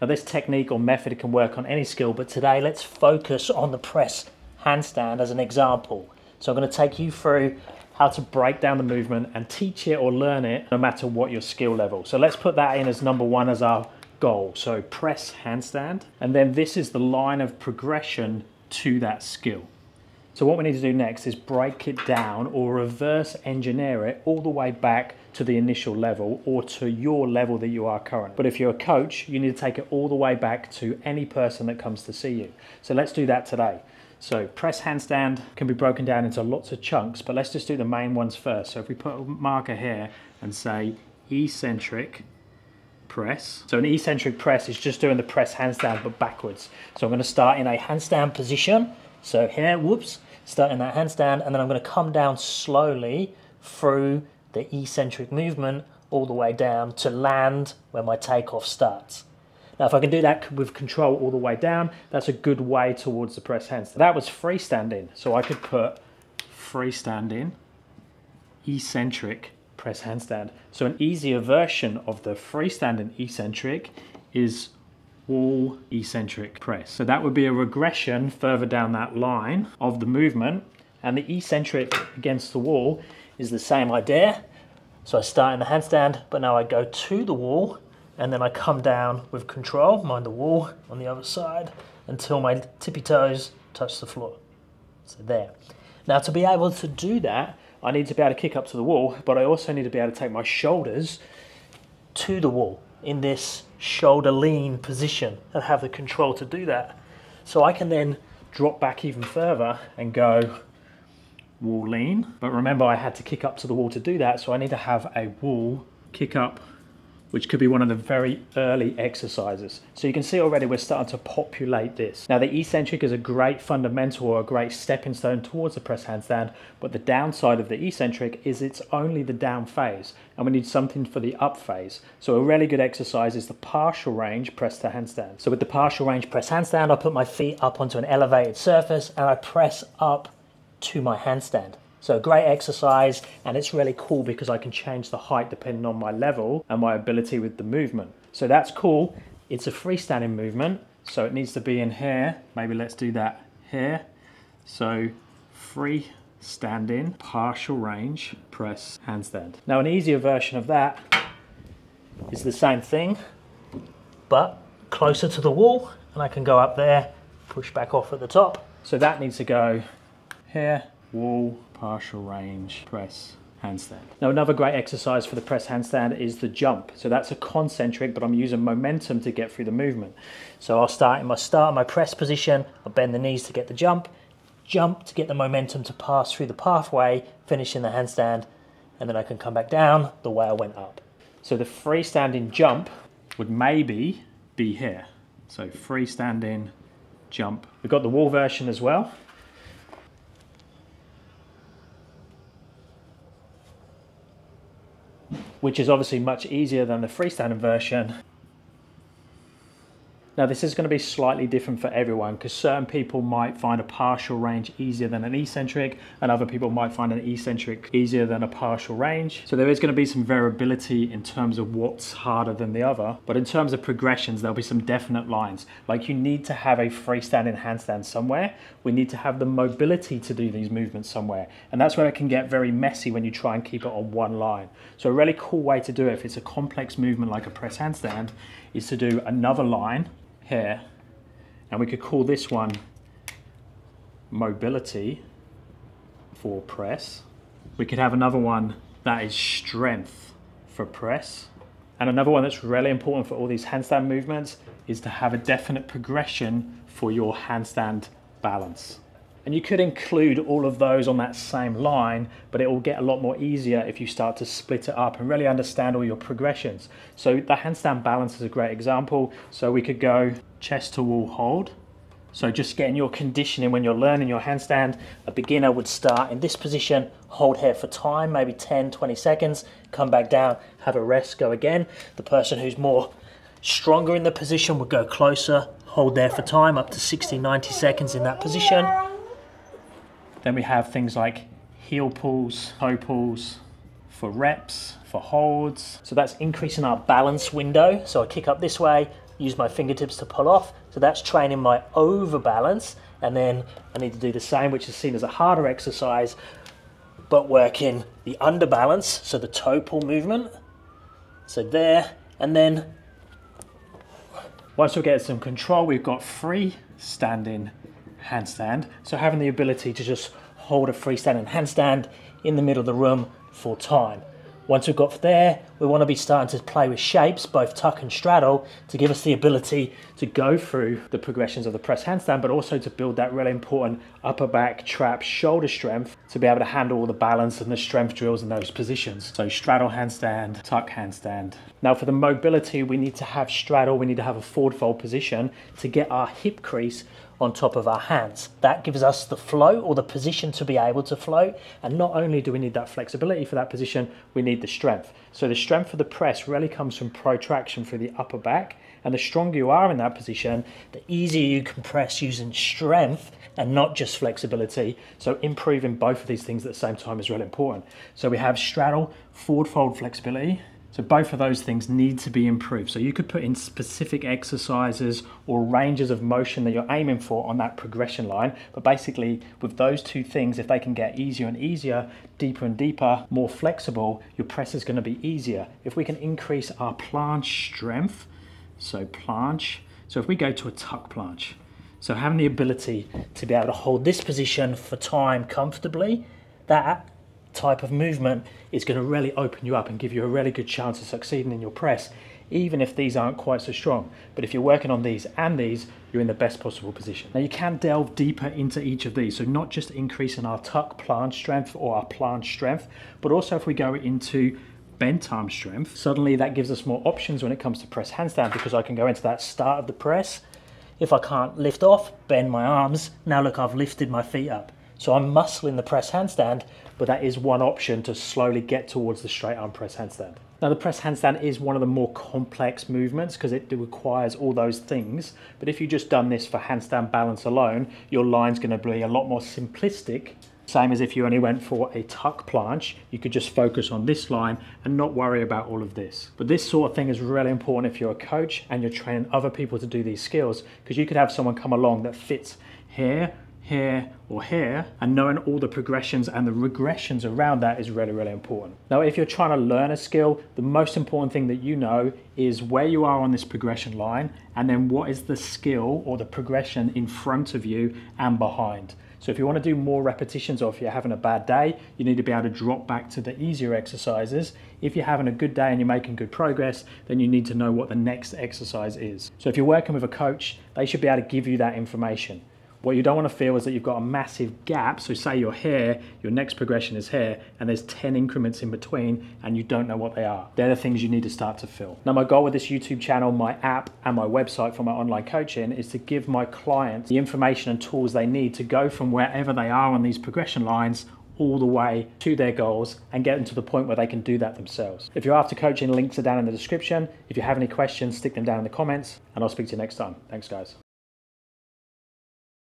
Now this technique or method can work on any skill, but today let's focus on the press handstand as an example. So I'm going to take you through how to break down the movement and teach it or learn it no matter what your skill level. So let's put that in as number one as our goal. So press handstand, and then this is the line of progression to that skill. So what we need to do next is break it down or reverse engineer it all the way back to the initial level or to your level that you are current. But if you're a coach, you need to take it all the way back to any person that comes to see you. So let's do that today. So press handstand can be broken down into lots of chunks, but let's just do the main ones first. So if we put a marker here and say eccentric press. So an eccentric press is just doing the press handstand but backwards. So I'm going to start in a handstand position. So here, whoops, starting that handstand, and then I'm going to come down slowly through the eccentric movement all the way down to land where my takeoff starts. Now, if I can do that with control all the way down, that's a good way towards the press handstand. That was freestanding, so I could put freestanding, eccentric, press handstand. So an easier version of the freestanding eccentric is wall eccentric press. So that would be a regression further down that line of the movement and the eccentric against the wall is the same idea. So I start in the handstand, but now I go to the wall and then I come down with control, mind the wall on the other side until my tippy toes touch the floor. So there. Now to be able to do that, I need to be able to kick up to the wall, but I also need to be able to take my shoulders to the wall in this shoulder lean position and have the control to do that. So I can then drop back even further and go wall lean. But remember I had to kick up to the wall to do that, so I need to have a wall kick up which could be one of the very early exercises. So you can see already we're starting to populate this. Now the eccentric is a great fundamental or a great stepping stone towards the press handstand, but the downside of the eccentric is it's only the down phase and we need something for the up phase. So a really good exercise is the partial range press to handstand. So with the partial range press handstand, I put my feet up onto an elevated surface and I press up to my handstand. So great exercise and it's really cool because I can change the height depending on my level and my ability with the movement. So that's cool. It's a freestanding movement. So it needs to be in here. Maybe let's do that here. So freestanding, partial range, press, handstand. Now an easier version of that is the same thing, but closer to the wall and I can go up there, push back off at the top. So that needs to go here, wall, partial range, press, handstand. Now another great exercise for the press handstand is the jump. So that's a concentric, but I'm using momentum to get through the movement. So I'll start in my start, my press position, I'll bend the knees to get the jump, jump to get the momentum to pass through the pathway, finish in the handstand, and then I can come back down the way I went up. So the freestanding jump would maybe be here. So freestanding jump. We've got the wall version as well. Which is obviously much easier than the freestanding version. Now this is going to be slightly different for everyone because certain people might find a partial range easier than an eccentric and other people might find an eccentric easier than a partial range. So there is going to be some variability in terms of what's harder than the other. But in terms of progressions, there'll be some definite lines. Like you need to have a freestanding handstand somewhere. We need to have the mobility to do these movements somewhere. And that's where it can get very messy when you try and keep it on one line. So a really cool way to do it if it's a complex movement like a press handstand is to do another line here and we could call this one mobility for press. We could have another one that is strength for press. And another one that's really important for all these handstand movements is to have a definite progression for your handstand balance. And you could include all of those on that same line, but it will get a lot more easier if you start to split it up and really understand all your progressions. So the handstand balance is a great example. So we could go chest to wall hold. So just getting your conditioning when you're learning your handstand, a beginner would start in this position, hold here for time, maybe 10, 20 seconds, come back down, have a rest, go again. The person who's more stronger in the position would go closer, hold there for time, up to 60, 90 seconds in that position. Then we have things like heel pulls, toe pulls for reps, for holds. So that's increasing our balance window. So I kick up this way, use my fingertips to pull off. So that's training my overbalance. And then I need to do the same, which is seen as a harder exercise, but working the underbalance, so the toe pull movement. So there, and then once we get some control, we've got free standing handstand. So having the ability to just hold a freestanding handstand in the middle of the room for time. Once we've got there, we want to be starting to play with shapes, both tuck and straddle, to give us the ability to go through the progressions of the press handstand, but also to build that really important upper back, trap, shoulder strength to be able to handle all the balance and the strength drills in those positions. So straddle handstand, tuck handstand. Now for the mobility, we need to have straddle, we need to have a forward fold position to get our hip crease on top of our hands. That gives us the flow or the position to be able to flow. And not only do we need that flexibility for that position, we need the strength. So the strength of the press really comes from protraction through the upper back. And the stronger you are in that position, the easier you can press using strength and not just flexibility. So improving both of these things at the same time is really important. So we have straddle, forward fold flexibility, so both of those things need to be improved. So you could put in specific exercises or ranges of motion that you're aiming for on that progression line. But basically with those two things, if they can get easier and easier, deeper and deeper, more flexible, your press is gonna be easier. If we can increase our planche strength, so planche, so if we go to a tuck planche, so having the ability to be able to hold this position for time comfortably, that type of movement is going to really open you up and give you a really good chance of succeeding in your press, even if these aren't quite so strong. But if you're working on these and these, you're in the best possible position. Now you can delve deeper into each of these. So not just increasing our tuck planche strength or our planche strength, but also if we go into bent arm strength, suddenly that gives us more options when it comes to press handstand because I can go into that start of the press. If I can't lift off, bend my arms. Now look, I've lifted my feet up. So I'm muscling the press handstand, but that is one option to slowly get towards the straight arm press handstand. Now the press handstand is one of the more complex movements because it requires all those things. But if you just done this for handstand balance alone, your line's gonna be a lot more simplistic. Same as if you only went for a tuck planche, you could just focus on this line and not worry about all of this. But this sort of thing is really important if you're a coach and you're training other people to do these skills because you could have someone come along that fits here here, or here, and knowing all the progressions and the regressions around that is really, really important. Now, if you're trying to learn a skill, the most important thing that you know is where you are on this progression line, and then what is the skill or the progression in front of you and behind. So if you want to do more repetitions or if you're having a bad day, you need to be able to drop back to the easier exercises. If you're having a good day and you're making good progress, then you need to know what the next exercise is. So if you're working with a coach, they should be able to give you that information. What you don't want to feel is that you've got a massive gap. So say you're here, your next progression is here, and there's 10 increments in between, and you don't know what they are. They're the things you need to start to fill. Now, my goal with this YouTube channel, my app, and my website for my online coaching is to give my clients the information and tools they need to go from wherever they are on these progression lines all the way to their goals and get them to the point where they can do that themselves. If you're after coaching, links are down in the description. If you have any questions, stick them down in the comments, and I'll speak to you next time. Thanks, guys.